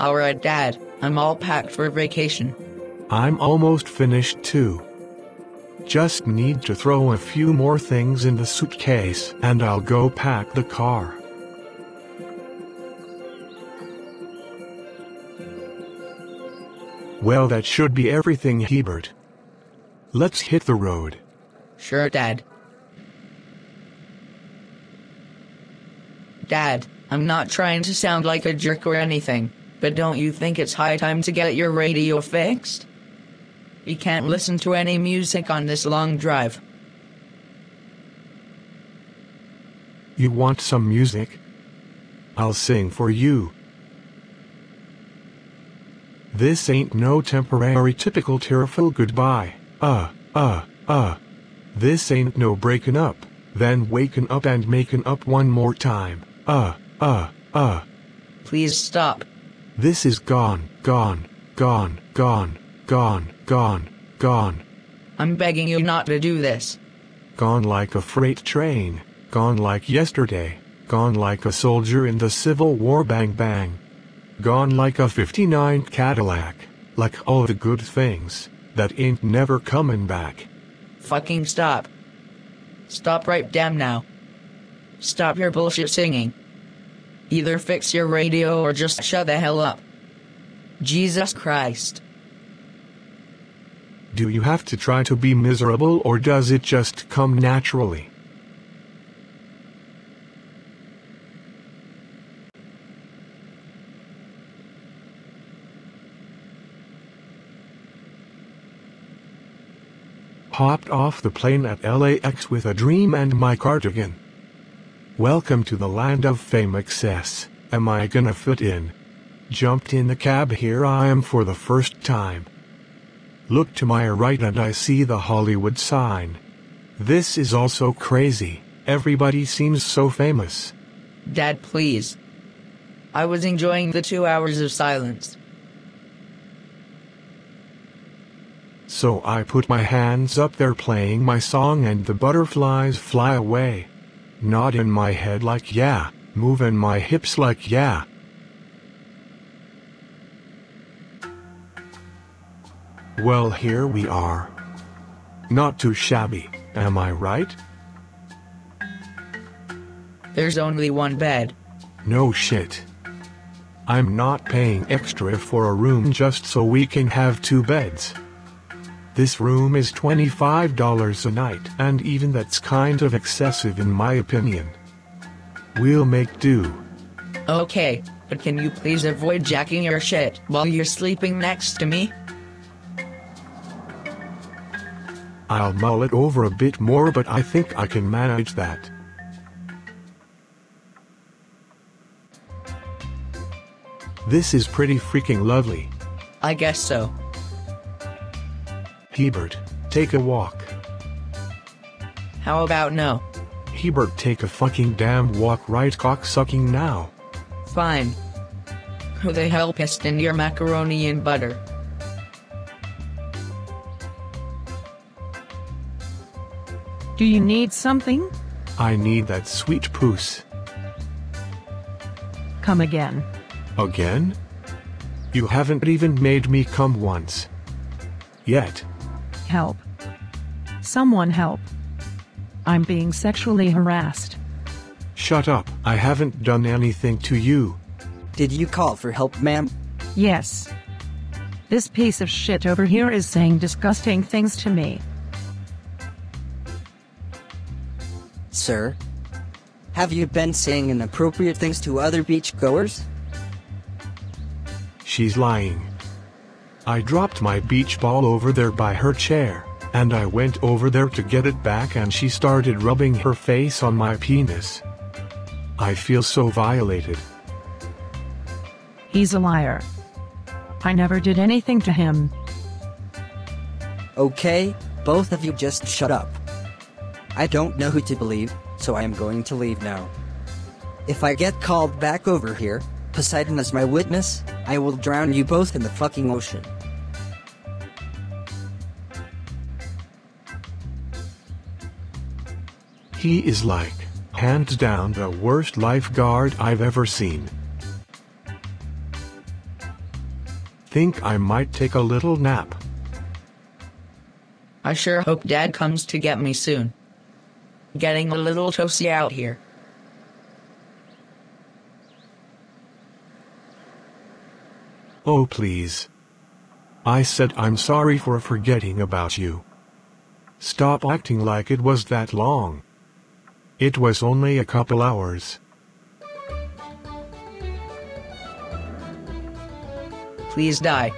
Alright, Dad, I'm all packed for vacation. I'm almost finished too. Just need to throw a few more things in the suitcase and I'll go pack the car. Well, that should be everything, Hebert. Let's hit the road. Sure, Dad. Dad, I'm not trying to sound like a jerk or anything, but don't you think it's high time to get your radio fixed? You can't listen to any music on this long drive. You want some music? I'll sing for you. This ain't no temporary typical tearful goodbye. Uh, uh, uh. This ain't no breaking up, then waking up and making up one more time. Uh, uh, uh. Please stop. This is gone, gone, gone, gone, gone, gone, gone. I'm begging you not to do this. Gone like a freight train, gone like yesterday, gone like a soldier in the Civil War bang bang. Gone like a 59 Cadillac, like all the good things that ain't never coming back. Fucking stop. Stop right damn now. Stop your bullshit singing. Either fix your radio or just shut the hell up. Jesus Christ. Do you have to try to be miserable or does it just come naturally? Hopped off the plane at LAX with a dream and my cardigan. Welcome to the land of fame excess. Am I gonna fit in? Jumped in the cab here I am for the first time. Look to my right and I see the Hollywood sign. This is also crazy. Everybody seems so famous. Dad, please. I was enjoying the two hours of silence. So I put my hands up there playing my song and the butterflies fly away. Nodding my head like yeah, moving my hips like yeah. Well here we are. Not too shabby, am I right? There's only one bed. No shit. I'm not paying extra for a room just so we can have two beds. This room is $25 a night and even that's kind of excessive in my opinion. We'll make do. Okay, but can you please avoid jacking your shit while you're sleeping next to me? I'll mull it over a bit more but I think I can manage that. This is pretty freaking lovely. I guess so. Hebert, take a walk. How about no? Hebert, take a fucking damn walk right cocksucking now. Fine. Who the hell pissed in your macaroni and butter? Do you need something? I need that sweet poos. Come again. Again? You haven't even made me come once. Yet. Help. Someone help. I'm being sexually harassed. Shut up, I haven't done anything to you. Did you call for help, ma'am? Yes. This piece of shit over here is saying disgusting things to me. Sir? Have you been saying inappropriate things to other beachgoers? She's lying. I dropped my beach ball over there by her chair, and I went over there to get it back and she started rubbing her face on my penis. I feel so violated. He's a liar. I never did anything to him. Okay, both of you just shut up. I don't know who to believe, so I am going to leave now. If I get called back over here, Poseidon as my witness, I will drown you both in the fucking ocean. He is like, hands down the worst lifeguard I've ever seen. think I might take a little nap. I sure hope Dad comes to get me soon. Getting a little toasty out here. Oh please. I said I'm sorry for forgetting about you. Stop acting like it was that long. It was only a couple hours. Please die.